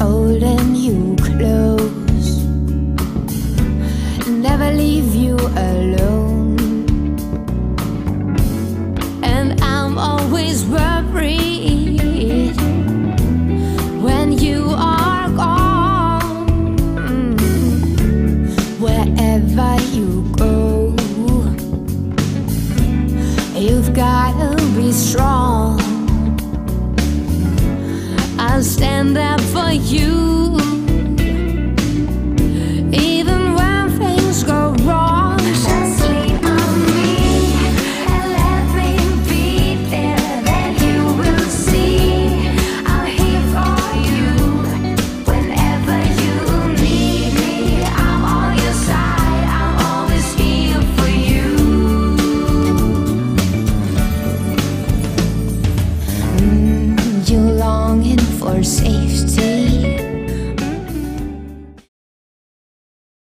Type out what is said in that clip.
holding you close. Never leave you alone. And I'm always worried When you are gone. Wherever you go You've gotta be strong. Stand up for you.